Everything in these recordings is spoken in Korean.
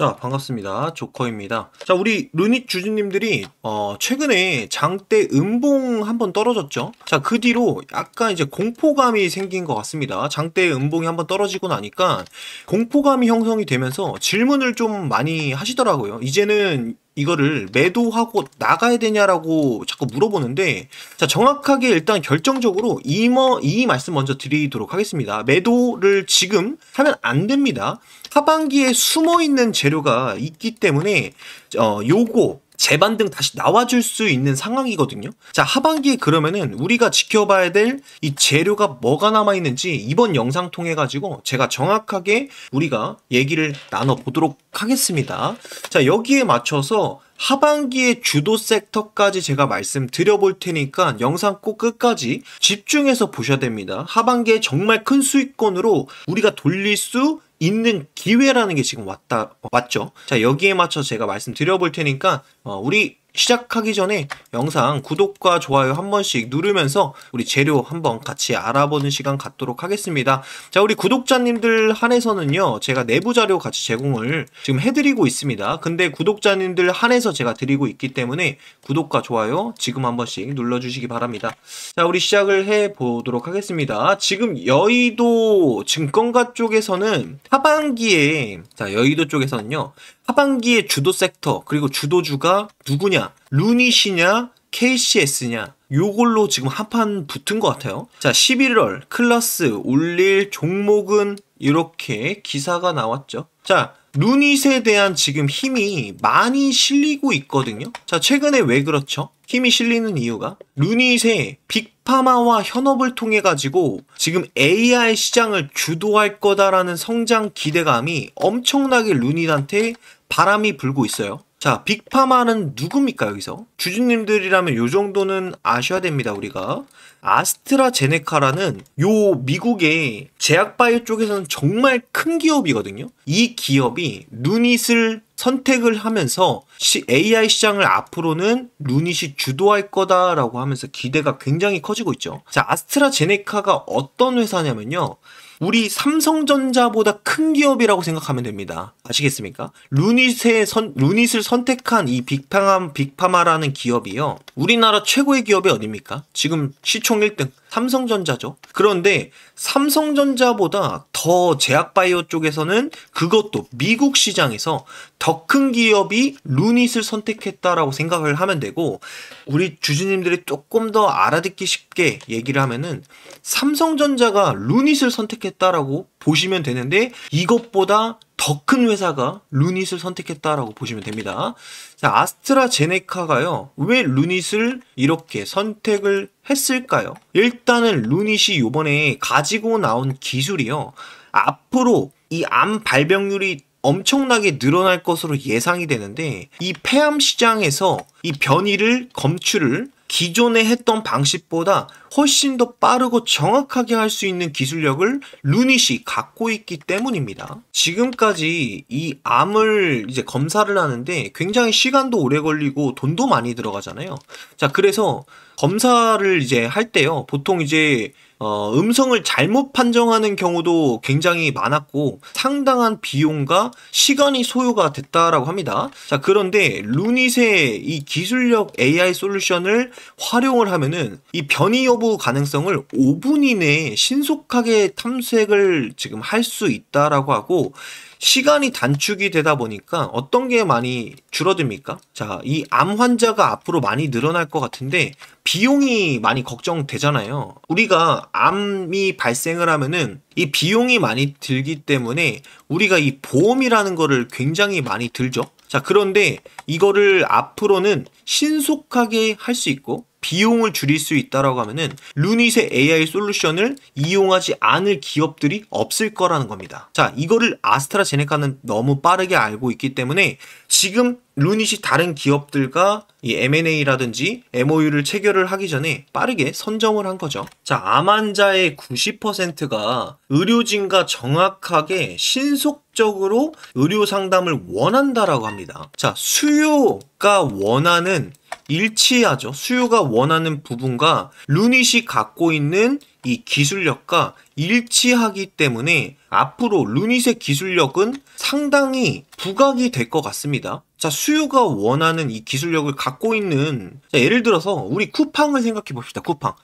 자, 반갑습니다. 조커입니다. 자, 우리 루닛 주주님들이, 어, 최근에 장대 음봉 한번 떨어졌죠? 자, 그 뒤로 약간 이제 공포감이 생긴 것 같습니다. 장대 음봉이 한번 떨어지고 나니까 공포감이 형성이 되면서 질문을 좀 많이 하시더라고요. 이제는 이거를 매도하고 나가야 되냐라고 자꾸 물어보는데 자 정확하게 일단 결정적으로 이머 이 말씀 먼저 드리도록 하겠습니다. 매도를 지금 하면 안 됩니다. 하반기에 숨어 있는 재료가 있기 때문에 어 요거 재반등 다시 나와줄 수 있는 상황이거든요. 자, 하반기에 그러면은 우리가 지켜봐야 될 이 재료가 뭐가 남아있는지 이번 영상 통해가지고 제가 정확하게 우리가 얘기를 나눠보도록 하겠습니다. 자, 여기에 맞춰서 하반기의 주도 섹터까지 제가 말씀드려 볼 테니까 영상 꼭 끝까지 집중해서 보셔야 됩니다. 하반기에 정말 큰 수익권으로 우리가 돌릴 수 있는 기회라는 게 지금 왔다 왔죠. 자 여기에 맞춰 제가 말씀드려 볼 테니까 어, 우리 시작하기 전에 영상 구독과 좋아요 한 번씩 누르면서 우리 재료 한번 같이 알아보는 시간 갖도록 하겠습니다. 자, 우리 구독자님들 한해서는요, 제가 내부 자료 같이 제공을 지금 해드리고 있습니다. 근데 구독자님들 한해서 제가 드리고 있기 때문에 구독과 좋아요 지금 한 번씩 눌러주시기 바랍니다. 자, 우리 시작을 해 보도록 하겠습니다. 지금 여의도 증권가 쪽에서는 하반기에, 자, 여의도 쪽에서는요, 하반기의 주도 섹터 그리고 주도주가 누구냐 루닛이냐 KCS냐 요걸로 지금 한판 붙은 것 같아요. 자 11월 클라스 올릴 종목은 이렇게 기사가 나왔죠. 자 루닛에 대한 지금 힘이 많이 실리고 있거든요. 자 최근에 왜 그렇죠? 힘이 실리는 이유가 루닛의 빅파마와 현업을 통해 가지고 지금 AI 시장을 주도할 거다라는 성장 기대감이 엄청나게 루닛한테 바람이 불고 있어요. 자, 빅파마는 누굽니까, 여기서? 주주님들이라면 요 정도는 아셔야 됩니다, 우리가. 아스트라제네카라는 요 미국의 제약바이오 쪽에서는 정말 큰 기업이거든요. 이 기업이 루닛을 선택을 하면서 AI 시장을 앞으로는 루닛이 주도할 거다라고 하면서 기대가 굉장히 커지고 있죠. 자, 아스트라제네카가 어떤 회사냐면요. 우리 삼성전자보다 큰 기업이라고 생각하면 됩니다. 아시겠습니까? 루닛의 선, 루닛을 선택한 이 빅파마, 빅파마라는 기업이요. 우리나라 최고의 기업이 어딥니까? 지금 시총 1등. 삼성전자죠. 그런데 삼성전자보다 더 제약바이오 쪽에서는 그것도 미국 시장에서 더 큰 기업이 루닛을 선택했다라고 생각을 하면 되고 우리 주주님들이 조금 더 알아듣기 쉽게 얘기를 하면은 삼성전자가 루닛을 선택했 다라고 보시면 되는데 이것보다 더 큰 회사가 루닛을 선택했다라고 보시면 됩니다. 자, 아스트라제네카가요. 왜 루닛을 이렇게 선택을 했을까요? 일단은 루닛이 요번에 가지고 나온 기술이요. 앞으로 이 암 발병률이 엄청나게 늘어날 것으로 예상이 되는데 이 폐암 시장에서 이 변이를 검출을 기존에 했던 방식보다 훨씬 더 빠르고 정확하게 할 수 있는 기술력을 루닛이 갖고 있기 때문입니다. 지금까지 이 암을 이제 검사를 하는데 굉장히 시간도 오래 걸리고 돈도 많이 들어가잖아요. 자, 그래서 검사를 이제 할 때요. 보통 이제 어, 음성을 잘못 판정하는 경우도 굉장히 많았고 상당한 비용과 시간이 소요가 됐다라고 합니다. 자, 그런데 루닛의 이 기술력 AI 솔루션을 활용을 하면은 이 변이 여부 가능성을 5분 이내에 신속하게 탐색을 지금 할 수 있다라고 하고 시간이 단축이 되다 보니까 어떤 게 많이 줄어듭니까? 자, 이 암 환자가 앞으로 많이 늘어날 것 같은데 비용이 많이 걱정되잖아요. 우리가 암이 발생을 하면은 이 비용이 많이 들기 때문에 우리가 이 보험이라는 거를 굉장히 많이 들죠. 자, 그런데 이거를 앞으로는 신속하게 할 수 있고 비용을 줄일 수 있다라고 하면은 루닛의 AI 솔루션을 이용하지 않을 기업들이 없을 거라는 겁니다. 자, 이거를 아스트라제네카는 너무 빠르게 알고 있기 때문에 지금 루닛이 다른 기업들과 이 M&A라든지 MOU를 체결을 하기 전에 빠르게 선정을 한 거죠. 자, 암 환자의 90%가 의료진과 정확하게 신속적으로 의료 상담을 원한다라고 합니다. 자, 수요가 원하는 일치하죠. 수요가 원하는 부분과 루닛이 갖고 있는 이 기술력과 일치하기 때문에 앞으로 루닛의 기술력은 상당히 부각이 될 것 같습니다. 자, 수요가 원하는 이 기술력을 갖고 있는, 자, 예를 들어서 우리 쿠팡을 생각해 봅시다. 쿠팡.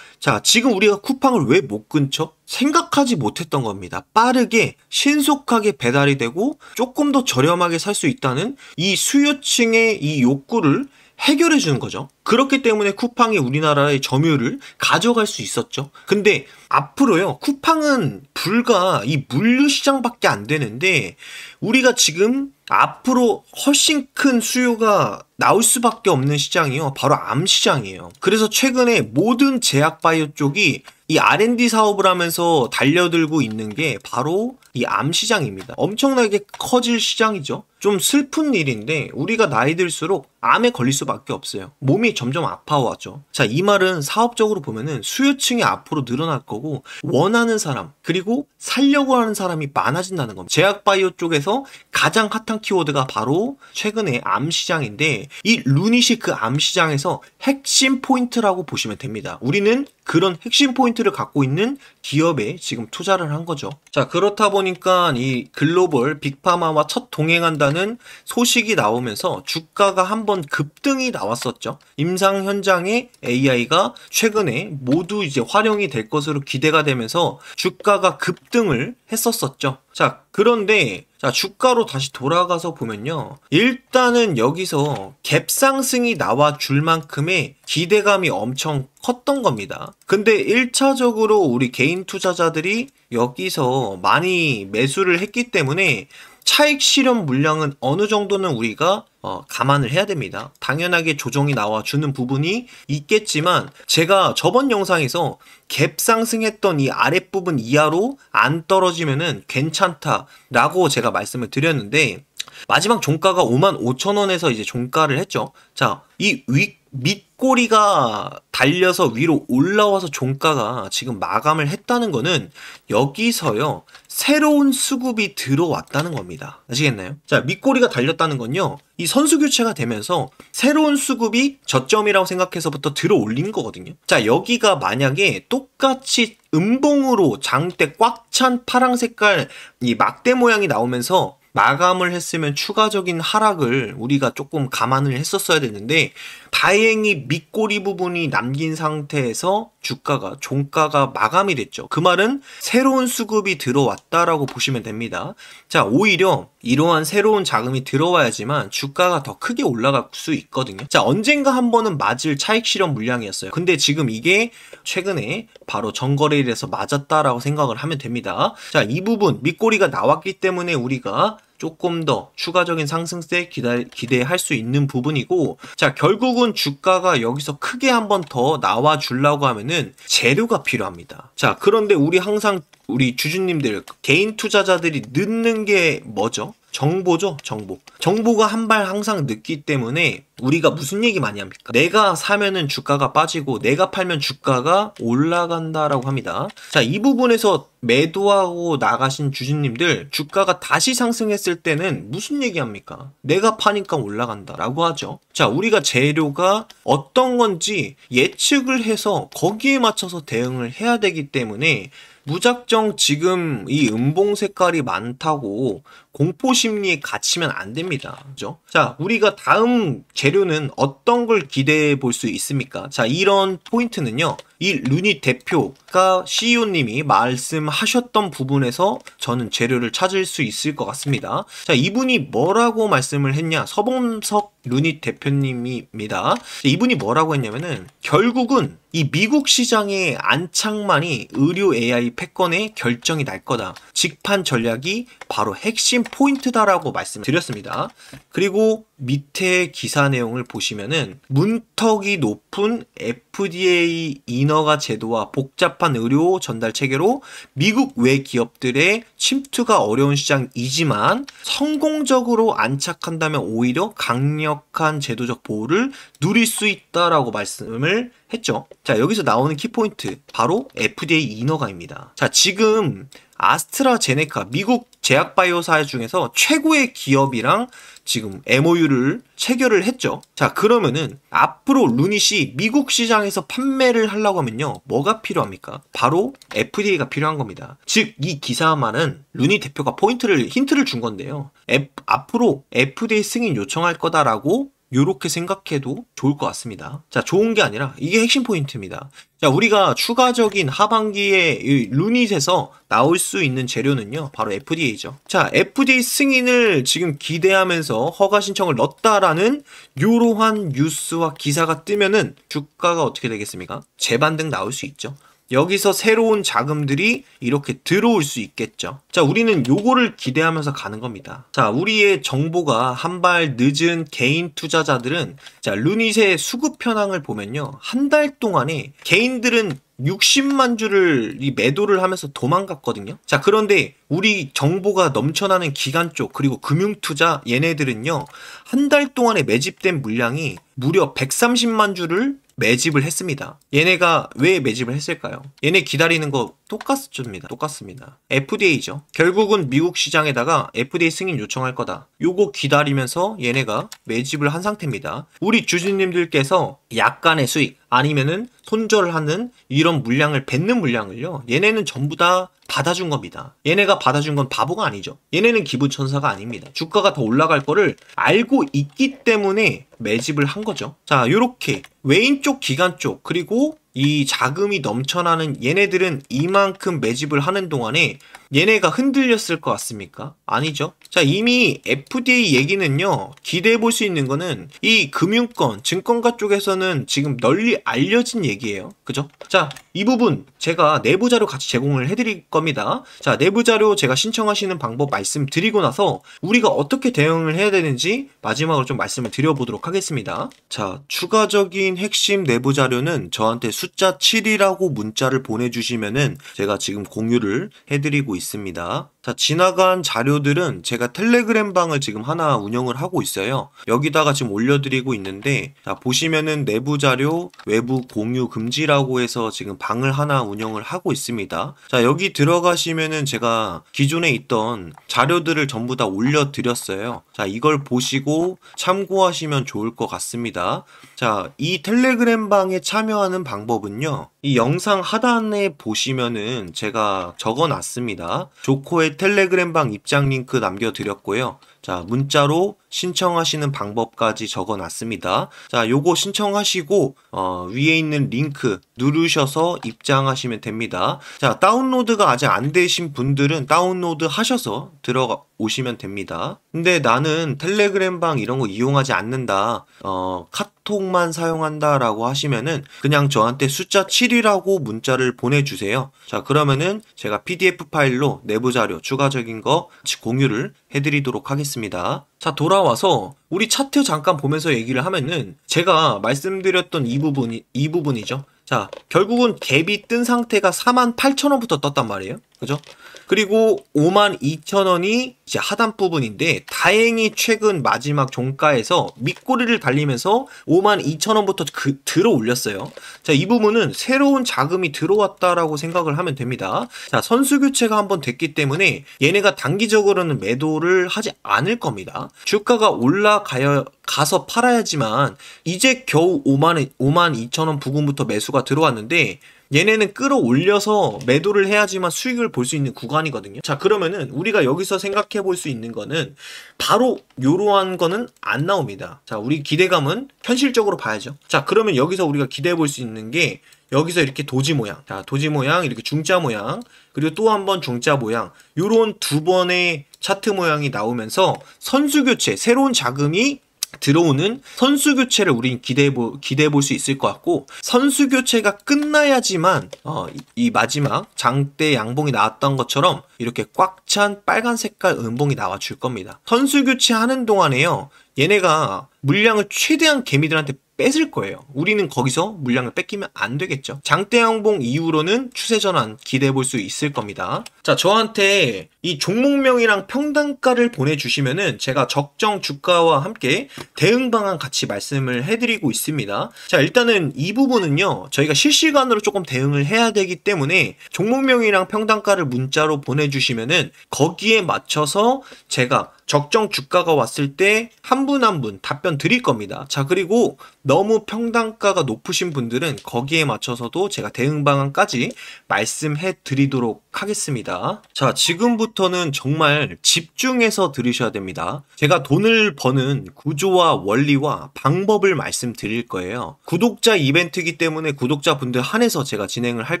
자, 지금 우리가 쿠팡을 왜 못 끊죠? 생각하지 못했던 겁니다. 빠르게, 신속하게 배달이 되고 조금 더 저렴하게 살 수 있다는 이 수요층의 이 욕구를 해결해 주는 거죠. 그렇기 때문에 쿠팡이 우리나라의 점유율을 가져갈 수 있었죠. 근데 앞으로요, 쿠팡은 불과 이 물류 시장밖에 안 되는데 우리가 지금 앞으로 훨씬 큰 수요가 나올 수밖에 없는 시장이요. 바로 암 시장이에요. 그래서 최근에 모든 제약 바이오 쪽이 이 R&D 사업을 하면서 달려들고 있는 게 바로 이 암 시장입니다. 엄청나게 커질 시장이죠. 좀 슬픈 일인데 우리가 나이 들수록 암에 걸릴 수밖에 없어요. 몸이 점점 아파와죠. 자, 이 말은 사업적으로 보면은 수요층이 앞으로 늘어날 거고 원하는 사람 그리고 살려고 하는 사람이 많아진다는 겁니다. 제약 바이오 쪽에서 가장 핫한 키워드가 바로 최근에 암 시장인데 이 루닛이 그 암 시장에서 핵심 포인트라고 보시면 됩니다. 우리는 그런 핵심 포인트를 갖고 있는 기업에 지금 투자를 한 거죠. 자, 그렇다 보니 까 이 글로벌 Big Pharma와 첫 동행한다는 소식이 나오면서 주가가 한번 급등이 나왔었죠. 임상 현장에 AI가 최근에 모두 이제 활용이 될 것으로 기대가 되면서 주가가 급등을 했었었죠. 자, 그런데 자, 주가로 다시 돌아가서 보면요. 일단은 여기서 갭 상승이 나와 줄 만큼의 기대감이 엄청 컸던 겁니다. 근데 1차적으로 우리 개인 투자자들이 여기서 많이 매수를 했기 때문에 차익 실현 물량은 어느 정도는 우리가 어, 감안을 해야 됩니다. 당연하게 조정이 나와 주는 부분이 있겠지만 제가 저번 영상에서 갭 상승했던 이 아랫부분 이하로 안 떨어지면은 괜찮다라고 제가 말씀을 드렸는데 마지막 종가가 5만 5천 원에서 이제 종가를 했죠. 자, 이 위, 밑꼬리가 달려서 위로 올라와서 종가가 지금 마감을 했다는 거는 여기서요. 새로운 수급이 들어왔다는 겁니다. 아시겠나요? 자, 밑꼬리가 달렸다는 건요. 이 선수 교체가 되면서 새로운 수급이 저점이라고 생각해서부터 들어 올린 거거든요. 자, 여기가 만약에 똑같이 음봉으로 장대 꽉 찬 파랑 색깔 이 막대 모양이 나오면서 마감을 했으면 추가적인 하락을 우리가 조금 감안을 했었어야 되는데 다행히 밑꼬리 부분이 남긴 상태에서 주가가 종가가 마감이 됐죠. 그 말은 새로운 수급이 들어왔다라고 보시면 됩니다. 자, 오히려 이러한 새로운 자금이 들어와야지만 주가가 더 크게 올라갈 수 있거든요. 자, 언젠가 한 번은 맞을 차익 실현 물량이었어요. 근데 지금 이게 최근에 바로 정거래일에서 맞았다라고 생각을 하면 됩니다. 자, 이 부분 밑꼬리가 나왔기 때문에 우리가 조금 더 추가적인 상승세 기대, 기대 할 수 있는 부분이고 자 결국은 주가가 여기서 크게 한 번 더 나와 주려고 하면은 재료가 필요합니다 자 그런데 우리 항상 우리 주주님들 개인 투자자들이 늦는 게 뭐죠? 정보죠, 정보. 정보가 한 발 항상 늦기 때문에 우리가 무슨 얘기 많이 합니까? 내가 사면은 주가가 빠지고 내가 팔면 주가가 올라간다라고 합니다. 자, 이 부분에서 매도하고 나가신 주주님들 주가가 다시 상승했을 때는 무슨 얘기 합니까? 내가 파니까 올라간다라고 하죠. 자, 우리가 재료가 어떤 건지 예측을 해서 거기에 맞춰서 대응을 해야 되기 때문에 무작정 지금 이 음봉 색깔이 많다고 공포 심리에 갇히면 안 됩니다. 그죠? 자, 우리가 다음 재 료는 어떤 걸 기대해 볼 수 있습니까? 자, 이런 포인트는요. 이 루닛 대표가 CEO님이 말씀하셨던 부분에서 저는 재료를 찾을 수 있을 것 같습니다. 자, 이분이 뭐라고 말씀을 했냐? 서범석 루닛 대표님입니다. 이분이 뭐라고 했냐면은 결국은 이 미국 시장의 안착만이 의료 AI 패권의 결정이 날 거다. 직판 전략이 바로 핵심 포인트다라고 말씀드렸습니다. 그리고 밑에 기사 내용을 보시면은 문턱이 높은 FDA 인 허가 제도와 복잡한 의료 전달 체계로 미국 외 기업들의 침투가 어려운 시장이지만 성공적으로 안착한다면 오히려 강력한 제도적 보호를 누릴 수 있다라고 말씀을 했죠. 자, 여기서 나오는 키포인트 바로 FDA 인허가입니다. 자, 지금 아스트라제네카 미국 제약바이오사 중에서 최고의 기업이랑 지금 MOU를 체결을 했죠. 자, 그러면은 앞으로 루닛이 미국 시장에서 판매를 하려고 하면요. 뭐가 필요합니까? 바로 FDA가 필요한 겁니다. 즉, 이 기사만은 루닛 대표가 포인트를, 힌트를 준 건데요. F, 앞으로 FDA 승인 요청할 거다라고 요렇게 생각해도 좋을 것 같습니다. 자, 좋은 게 아니라 이게 핵심 포인트입니다. 자, 우리가 추가적인 하반기에 루닛에서 나올 수 있는 재료는요, 바로 FDA죠. 자, FDA 승인을 지금 기대하면서 허가 신청을 넣었다라는 요러한 뉴스와 기사가 뜨면은 주가가 어떻게 되겠습니까? 재반등 나올 수 있죠. 여기서 새로운 자금들이 이렇게 들어올 수 있겠죠. 자, 우리는 요거를 기대하면서 가는 겁니다. 자, 우리의 정보가 한 발 늦은 개인 투자자들은 자, 루닛의 수급 현황을 보면요. 한 달 동안에 개인들은 60만 주를 이 매도를 하면서 도망갔거든요. 자, 그런데 우리 정보가 넘쳐나는 기관 쪽 그리고 금융 투자 얘네들은요. 한 달 동안에 매집된 물량이 무려 130만 주를 매집을 했습니다. 얘네가 왜 매집을 했을까요? 얘네 기다리는 거 똑같습니다. 똑같습니다. FDA죠. 결국은 미국 시장에다가 FDA 승인 요청할 거다. 요거 기다리면서 얘네가 매집을 한 상태입니다. 우리 주주님들께서 약간의 수익 아니면은 손절하는 이런 물량을 뱉는 물량을요. 얘네는 전부 다 받아준 겁니다. 얘네가 받아준 건 바보가 아니죠. 얘네는 기부천사가 아닙니다. 주가가 더 올라갈 거를 알고 있기 때문에 매집을 한 거죠. 자, 요렇게 외인 쪽, 기관 쪽, 그리고 이 자금이 넘쳐나는 얘네들은 이만큼 매집을 하는 동안에 얘네가 흔들렸을 것 같습니까? 아니죠. 자, 이미 FDA 얘기는요, 기대해 볼 수 있는 거는 이 금융권, 증권가 쪽에서는 지금 널리 알려진 얘기예요. 그죠? 자, 이 부분 제가 내부 자료 같이 제공을 해드릴 겁니다. 자, 내부 자료 제가 신청하시는 방법 말씀드리고 나서 우리가 어떻게 대응을 해야 되는지 마지막으로 좀 말씀을 드려보도록 하겠습니다. 자, 추가적인 핵심 내부 자료는 저한테 숫자 7이라고 문자를 보내주시면은 제가 지금 공유를 해드리고 있습니다. 자, 지나간 자료들은 제가 텔레그램 방을 지금 하나 운영을 하고 있어요. 여기다가 지금 올려드리고 있는데, 자, 보시면은 내부 자료, 외부 공유 금지라고 해서 지금 방을 하나 운영을 하고 있습니다. 자, 여기 들어가시면은 제가 기존에 있던 자료들을 전부 다 올려드렸어요. 자, 이걸 보시고 참고하시면 좋을 것 같습니다. 자, 이 텔레그램 방에 참여하는 방법은요. 이 영상 하단에 보시면은 제가 적어 놨습니다. 조코의 텔레그램 방 입장 링크 남겨드렸고요. 자, 문자로 신청하시는 방법까지 적어 놨습니다. 자, 요거 신청하시고, 어, 위에 있는 링크 누르셔서 입장하시면 됩니다. 자, 다운로드가 아직 안 되신 분들은 다운로드 하셔서 들어가 오시면 됩니다. 근데 나는 텔레그램 방 이런 거 이용하지 않는다. 어, 카톡만 사용한다라고 하시면은 그냥 저한테 숫자 7이라고 문자를 보내주세요. 자, 그러면은 제가 PDF 파일로 내부 자료 추가적인 거 공유를 해드리도록 하겠습니다. 자, 돌아와서 우리 차트 잠깐 보면서 얘기를 하면은 제가 말씀드렸던 이 부분이, 이 부분이죠. 자, 결국은 갭이 뜬 상태가 48,000원부터 떴단 말이에요. 그죠? 그리고 52,000원이 이제 하단 부분인데 다행히 최근 마지막 종가에서 밑꼬리를 달리면서 52,000원부터 그 들어 올렸어요. 자, 이 부분은 새로운 자금이 들어왔다라고 생각을 하면 됩니다. 자, 선수 교체가 한번 됐기 때문에 얘네가 단기적으로는 매도를 하지 않을 겁니다. 주가가 올라가야 가서 팔아야지만 이제 겨우 5만 5만 2천 원 부근부터 매수가 들어왔는데 얘네는 끌어올려서 매도를 해야지만 수익을 볼 수 있는 구간이거든요. 자, 그러면은 우리가 여기서 생각해 볼 수 있는 거는 바로 요러한 거는 안 나옵니다. 자, 우리 기대감은 현실적으로 봐야죠. 자, 그러면 여기서 우리가 기대해 볼 수 있는 게 여기서 이렇게 도지 모양, 자, 도지 모양, 이렇게 중자 모양, 그리고 또 한 번 중자 모양, 요런 두 번의 차트 모양이 나오면서 선수 교체, 새로운 자금이 들어오는 선수 교체를 우린 기대해 볼 기대해 볼 수 있을 것 같고 선수 교체가 끝나야지만 어, 이, 이, 마지막 장대 양봉이 나왔던 것처럼 이렇게 꽉 찬 빨간 색깔 음봉이 나와 줄 겁니다. 선수 교체하는 동안에요. 얘네가 물량을 최대한 개미들한테 뺏을 거예요. 우리는 거기서 물량을 뺏기면 안 되겠죠. 장대 양봉 이후로는 추세 전환 기대해 볼 수 있을 겁니다. 자, 저한테 이 종목명이랑 평단가를 보내주시면은 제가 적정 주가와 함께 대응 방안 같이 말씀을 해드리고 있습니다. 자, 일단은 이 부분은요, 저희가 실시간으로 조금 대응을 해야 되기 때문에 종목명이랑 평단가를 문자로 보내주시면은 거기에 맞춰서 제가 적정 주가가 왔을 때한분 한 분 답변 드릴 겁니다. 자, 그리고 너무 평단가가 높으신 분들은 거기에 맞춰서도 제가 대응 방안까지 말씀해 드리도록 하겠습니다. 자, 지금부터는 정말 집중해서 들으셔야 됩니다. 제가 돈을 버는 구조와 원리와 방법을 말씀드릴 거예요. 구독자 이벤트이기 때문에 구독자분들 한해서 제가 진행을 할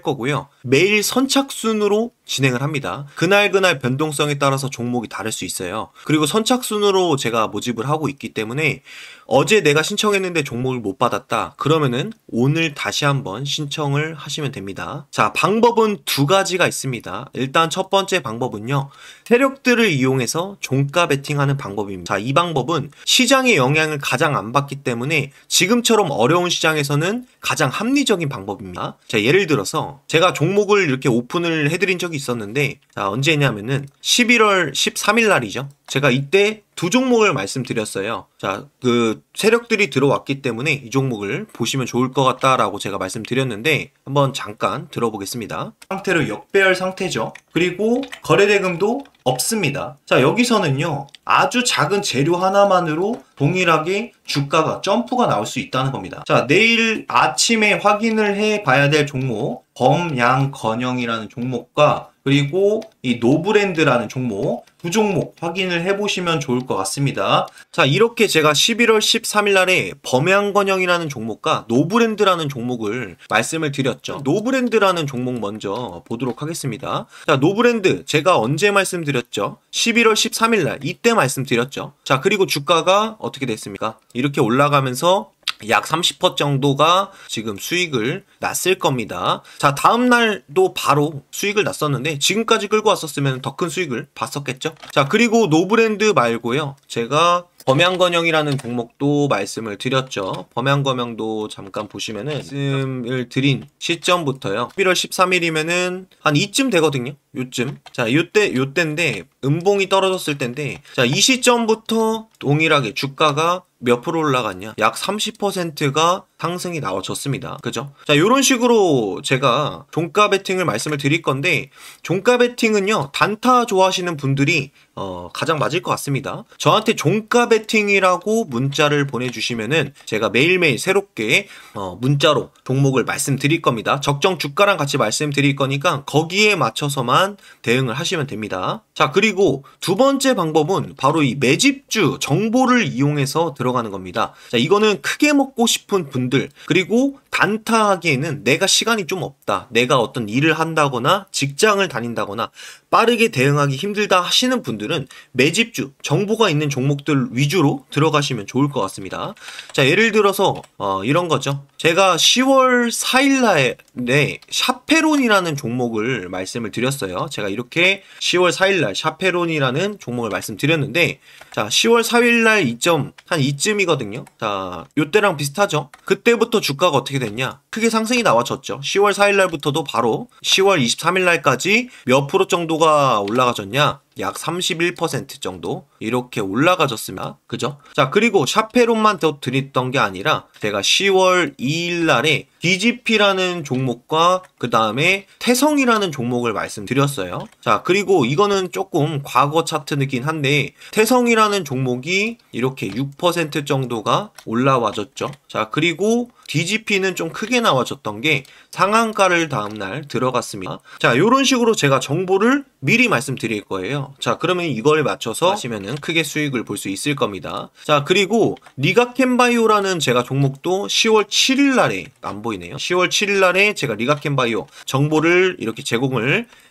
거고요. 매일 선착순으로 진행을 합니다. 그날 그날 변동성에 따라서 종목이 다를 수 있어요. 그리고 선착순으로 제가 모집을 하고 있기 때문에 어제 내가 신청했는데 종목을 못 받았다. 그러면은 오늘 다시 한번 신청을 하시면 됩니다. 자, 방법은 두 가지가 있습니다. 일단 첫 번째 방법은요. 세력들을 이용해서 종가 베팅하는 방법입니다. 자, 이 방법은 시장의 영향을 가장 안 받기 때문에 지금처럼 어려운 시장에서는 가장 합리적인 방법입니다. 자, 예를 들어서 제가 종목을 이렇게 오픈을 해드린 적이 있었는데 자, 언제 했냐면은 11월 13일 날이죠. 제가 이때 두 종목을 말씀드렸어요. 자, 그 세력들이 들어왔기 때문에 이 종목을 보시면 좋을 것 같다라고 제가 말씀드렸는데 한번 잠깐 들어보겠습니다. 상태로 역배열 상태죠. 그리고 거래대금도 없습니다. 자, 여기서는요. 아주 작은 재료 하나만으로 동일하게 주가가 점프가 나올 수 있다는 겁니다. 자, 내일 아침에 확인을 해 봐야 될 종목 범양건영이라는 종목과 그리고 이 노브랜드라는 종목 두 종목 확인을 해보시면 좋을 것 같습니다. 자 이렇게 제가 11월 13일 날에 범양건영이라는 종목과 노브랜드라는 종목을 말씀을 드렸죠. 노브랜드라는 종목 먼저 보도록 하겠습니다. 자 노브랜드 제가 언제 말씀드렸죠? 11월 13일 날 이때 말씀드렸죠. 자 그리고 주가가 어떻게 됐습니까? 이렇게 올라가면서 약 30% 정도가 지금 수익을 났을 겁니다. 자, 다음 날도 바로 수익을 났었는데 지금까지 끌고 왔었으면 더 큰 수익을 봤었겠죠? 자, 그리고 노브랜드 말고요. 제가 범양건영이라는 종목도 말씀을 드렸죠. 범양건영도 잠깐 보시면은 말씀을 드린 시점부터요. 11월 13일이면은 한 이쯤 되거든요. 요쯤. 자, 요때 요때인데 음봉이 떨어졌을 때인데 자, 이 시점부터 동일하게 주가가 몇 프로 올라갔냐? 약 30%가 상승이 나와졌습니다. 그죠? 자, 요런 식으로 제가 종가 베팅을 말씀을 드릴 건데, 종가 베팅은요, 단타 좋아하시는 분들이, 어, 가장 맞을 것 같습니다. 저한테 종가 베팅이라고 문자를 보내주시면은, 제가 매일매일 새롭게, 어, 문자로 종목을 말씀드릴 겁니다. 적정 주가랑 같이 말씀드릴 거니까, 거기에 맞춰서만 대응을 하시면 됩니다. 자, 그리고 두 번째 방법은 바로 이 매집주 정보를 이용해서 들어가는 겁니다. 자, 이거는 크게 먹고 싶은 분들, 그리고 단타하기에는 내가 시간이 좀 없다. 내가 어떤 일을 한다거나 직장을 다닌다거나 빠르게 대응하기 힘들다 하시는 분들은 매집주, 정보가 있는 종목들 위주로 들어가시면 좋을 것 같습니다. 자, 예를 들어서 어, 이런 거죠. 제가 10월 4일 날에 샤페론이라는 종목을 말씀을 드렸어요. 제가 이렇게 10월 4일 날 샤페론이라는 종목을 말씀드렸는데 자, 10월 4일 날 이점 한 이쯤이거든요. 자, 요때랑 비슷하죠. 그때부터 주가가 어떻게 됐냐? 크게 상승이 나와졌죠. 10월 4일 날부터도 바로 10월 23일 날까지 몇 프로 정도가 올라가졌냐? 약 31% 정도 이렇게 올라가졌습니다. 그죠? 자, 그리고 샤페론만 더 드렸던 게 아니라 제가 10월 2일 날에 DGP라는 종목과 그 다음에 태성이라는 종목을 말씀드렸어요. 자, 그리고 이거는 조금 과거 차트이긴 한데 태성이라는 종목이 이렇게 6% 정도가 올라와졌죠. 자, 그리고 DGP는 좀 크게 나와졌던 게 상한가를 다음날 들어갔습니다. 자, 이런 식으로 제가 정보를 미리 말씀드릴 거예요. 자, 그러면 이걸 맞춰서 하시면은 크게 수익을 볼 수 있을 겁니다. 자, 그리고 리가켄바이오라는 제가 종목도 10월 7일 날에 안보 이네요. 10월 7일 날에 제가 리가켄바이오 정보를 이렇게 제공을 어,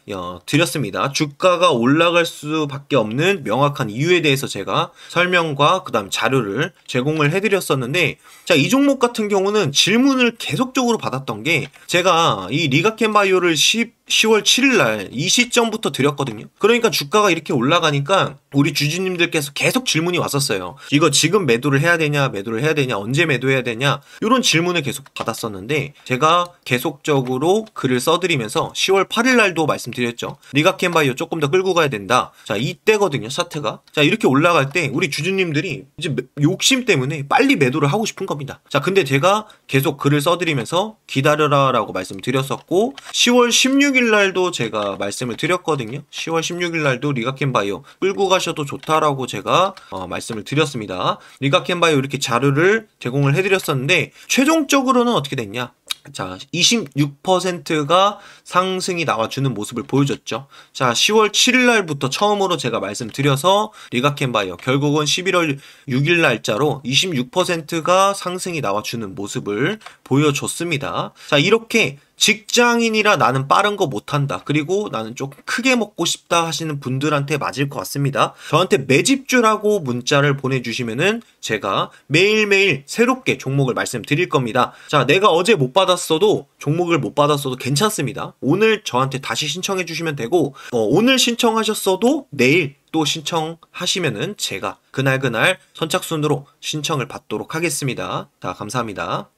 드렸습니다. 주가가 올라갈 수밖에 없는 명확한 이유에 대해서 제가 설명과 그 다음 자료를 제공을 해드렸었는데 자, 이 종목 같은 경우는 질문을 계속적으로 받았던 게 제가 이 리가켄 바이오를 10 10월 7일 날 이 시점부터 드렸거든요. 그러니까 주가가 이렇게 올라가니까 우리 주주님들께서 계속 질문이 왔었어요. 이거 지금 매도를 해야 되냐, 매도를 해야 되냐, 언제 매도해야 되냐, 이런 질문을 계속 받았었는데 제가 계속적으로 글을 써드리면서 10월 8일 날도 말씀 드렸죠. 리가켄 바이오 조금 더 끌고 가야 된다. 자, 이때거든요, 차트가. 자, 이렇게 올라갈 때 우리 주주님들이 이제 욕심 때문에 빨리 매도를 하고 싶은 겁니다. 자, 근데 제가 계속 글을 써드리면서 기다려라라고 말씀드렸었고 10월 16일 날도 제가 말씀을 드렸거든요. 10월 16일 날도 리가켄 바이오 끌고 가셔도 좋다라고 제가 어, 말씀을 드렸습니다. 리가켄 바이오 이렇게 자료를 제공을 해드렸었는데 최종적으로는 어떻게 됐냐? 자, 26%가 상승이 나와주는 모습을 보여줬죠. 자, 10월 7일 날부터 처음으로 제가 말씀드려서 리가켄 바이오 결국은 11월 6일 날짜로 26%가 상승이 나와주는 모습을 보여줬습니다. 자, 이렇게 직장인이라 나는 빠른 거 못한다. 그리고 나는 조금 크게 먹고 싶다 하시는 분들한테 맞을 것 같습니다. 저한테 매집주라고 문자를 보내주시면은 제가 매일매일 새롭게 종목을 말씀드릴 겁니다. 자, 내가 어제 못 받았어도 종목을 못 받았어도 괜찮습니다. 오늘 저한테 다시 신청해 주시면 되고, 어, 오늘 신청하셨어도 내일 또 신청하시면은 제가 그날그날 선착순으로 신청을 받도록 하겠습니다. 자, 감사합니다.